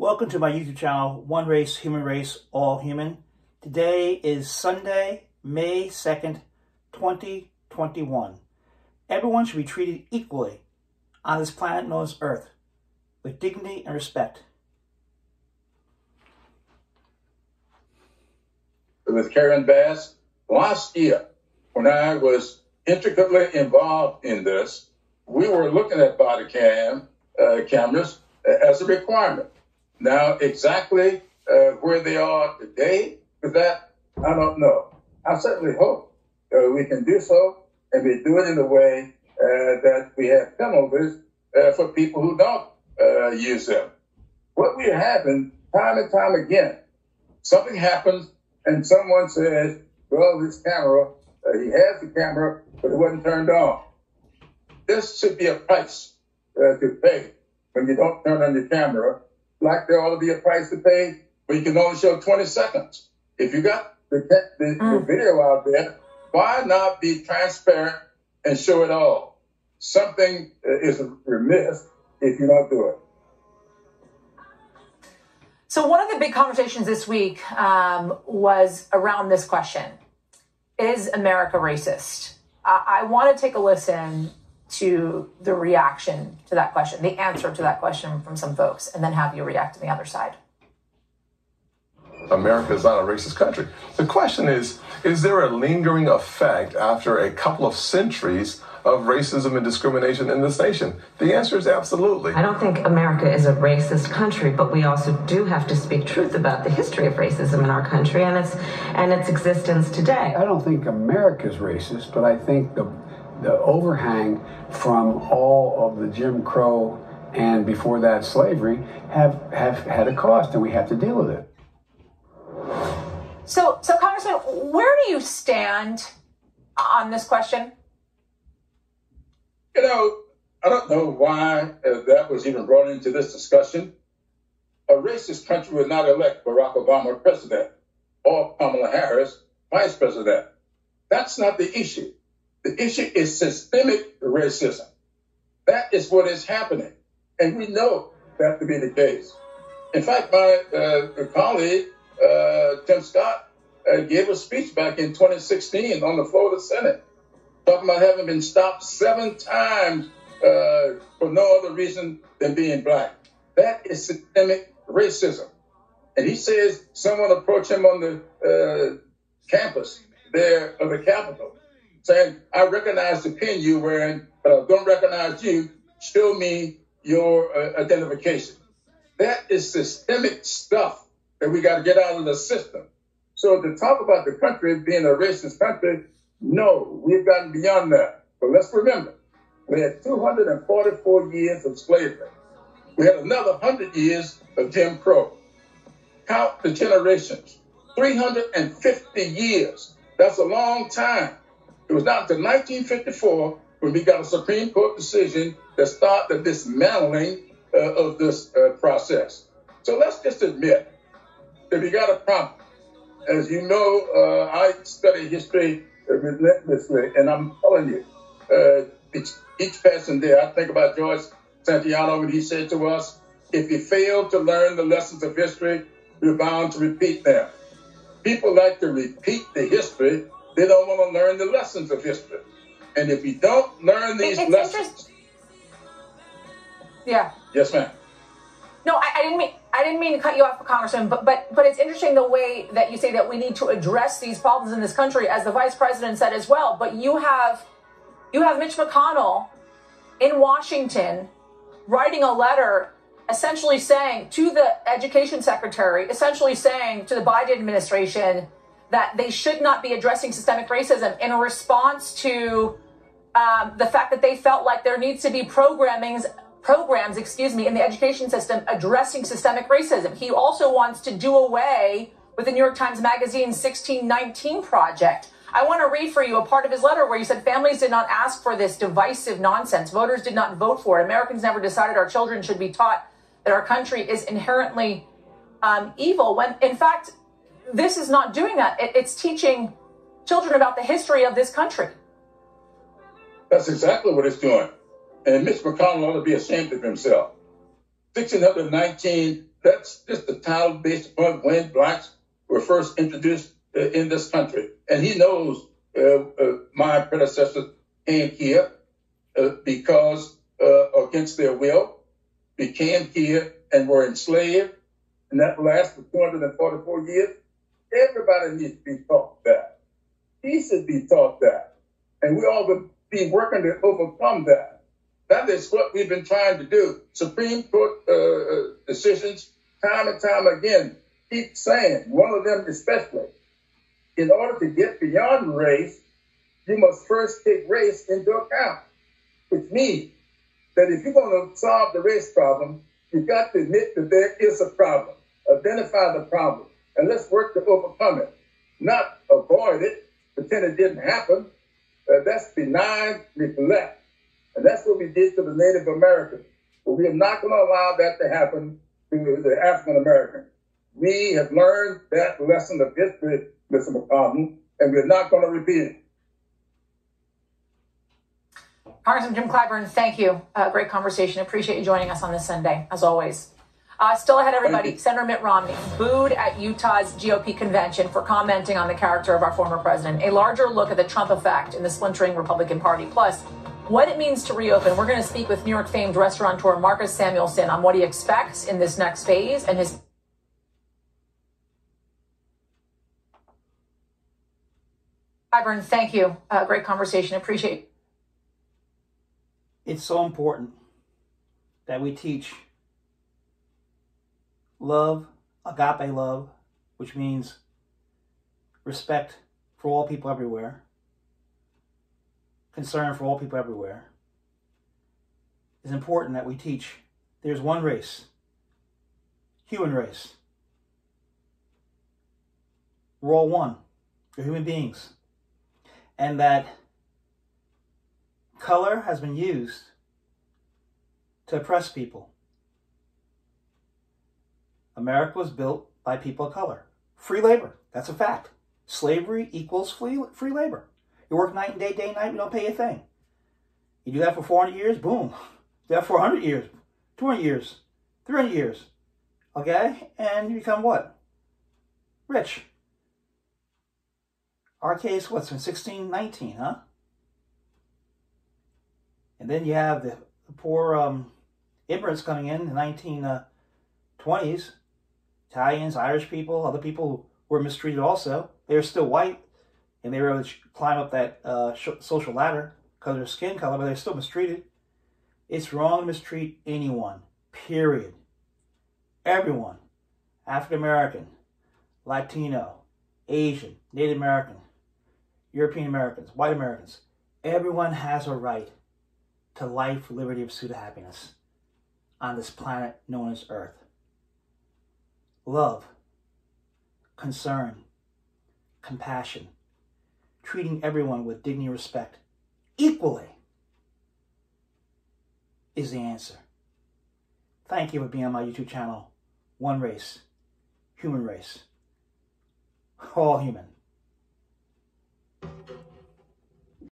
Welcome to my YouTube channel, One Race, Human Race, All Human. Today is Sunday, May 2nd, 2021. Everyone should be treated equally on this planet known as Earth with dignity and respect. With Karen Bass, last year, when I was intricately involved in this, we were looking at body cam uh, cameras as a requirement. Now, exactly uh, where they are today with that, I don't know. I certainly hope uh, we can do so and we do it in a way uh, that we have penalties uh, for people who don't uh, use them. What we having time and time again, something happens and someone says, well, this camera, he has the camera, but it wasn't turned on. This should be a price to pay when you don't turn on your camera, like there ought to be a price to pay but you can only show 20 seconds. If you got the, the, mm. the video out there, why not be transparent and show it all? Something is remiss if you don't do it. So, one of the big conversations this week um, was around this question Is America racist? I, I want to take a listen to the reaction to that question, the answer to that question from some folks, and then have you react to the other side. America is not a racist country. The question is Is there a lingering effect after a couple of centuries of racism and discrimination in this nation? The answer is absolutely. I don't think America is a racist country, but we also do have to speak truth about the history of racism in our country and its and its existence today. I don't think America is racist, but I think the the overhang from all of the Jim Crow and before that slavery have, have had a cost and we have to deal with it. So, so Congressman, where do you stand on this question? You know, I don't know why uh, that was even brought into this discussion. A racist country would not elect Barack Obama president or Kamala Harris vice president. That's not the issue. The issue is systemic racism. That is what is happening. And we know that to be the case. In fact, my uh, colleague, uh, Tim Scott, uh, gave a speech back in 2016 on the floor of the Senate, talking about having been stopped seven times uh, for no other reason than being black. That is systemic racism. And he says someone approached him on the uh, campus there of the Capitol saying, I recognize the pin you're wearing, but I don't recognize you. Show me your uh, identification. That is systemic stuff that we got to get out of the system. So to talk about the country being a racist country, no, we've gotten beyond that. But let's remember, we had 244 years of slavery. We had another 100 years of Jim Crow. Count the generations. 350 years. That's a long time. It was not until 1954 when we got a Supreme Court decision that started the dismantling uh, of this uh, process. So let's just admit that we got a problem. As you know, uh, I study history relentlessly, and I'm telling you, uh, each, each passing day, I think about George Santayana when he said to us, if you fail to learn the lessons of history, you're bound to repeat them. People like to repeat the history they don't want to learn the lessons of history. And if you don't learn these it's lessons. Yeah. Yes, ma'am. No, I, I, didn't mean I didn't mean to cut you off, Congressman, but but but it's interesting the way that you say that we need to address these problems in this country, as the Vice President said as well. But you have you have Mitch McConnell in Washington writing a letter essentially saying to the education secretary, essentially saying to the Biden administration, that they should not be addressing systemic racism in response to um, the fact that they felt like there needs to be programming programs, excuse me, in the education system addressing systemic racism. He also wants to do away with the New York Times Magazine 1619 project. I want to read for you a part of his letter where he said families did not ask for this divisive nonsense. Voters did not vote for it. Americans never decided our children should be taught that our country is inherently um, evil. When in fact, this is not doing that. It, it's teaching children about the history of this country. That's exactly what it's doing. And Mitch McConnell ought to be ashamed of himself. 1619 that's just the title based upon when blacks were first introduced uh, in this country. And he knows uh, uh, my predecessors came here uh, because uh, against their will, became here and were enslaved, and that lasted 244 years. Everybody needs to be taught that. He should be taught that. And we all would be working to overcome that. That is what we've been trying to do. Supreme Court uh, uh decisions, time and time again, keep saying, one of them especially, in order to get beyond race, you must first take race into account, which means that if you're going to solve the race problem, you've got to admit that there is a problem, identify the problem, and let's work to overcome it, not avoid it, pretend it didn't happen. Uh, that's benign neglect. And that's what we did to the Native Americans. But we are not going to allow that to happen to the African American. We have learned that lesson of history, Mr. McConnell, and we're not going to repeat it. Congressman Jim Clyburn, thank you. Uh, great conversation. Appreciate you joining us on this Sunday, as always. Uh, still ahead, everybody. Senator Mitt Romney booed at Utah's GOP convention for commenting on the character of our former president. A larger look at the Trump effect in the splintering Republican Party. Plus, what it means to reopen. We're going to speak with New York famed restaurateur Marcus Samuelsson on what he expects in this next phase and his. Clyburn, thank you. Uh, great conversation. Appreciate it. it's so important that we teach love, agape love, which means respect for all people everywhere, concern for all people everywhere. It's important that we teach there's one race, human race. We're all one. We're human beings. And that Color has been used to oppress people. America was built by people of color. Free labor, that's a fact. Slavery equals free, free labor. You work night and day, day and night, we don't pay a thing. You do that for 400 years, boom. Do that for 100 years, 200 years, 300 years. Okay? And you become what? Rich. Our case, what's in 1619, huh? And then you have the, the poor um, immigrants coming in the 1920s, uh, Italians, Irish people, other people were mistreated also. They were still white, and they were able to climb up that uh, social ladder because of their skin color, but they're still mistreated. It's wrong to mistreat anyone, period. Everyone, African American, Latino, Asian, Native American, European Americans, white Americans, everyone has a right to life, liberty, and pursuit of happiness on this planet known as Earth love, concern, compassion, treating everyone with dignity and respect equally is the answer. Thank you for being on my YouTube channel, One Race, Human Race, All Human.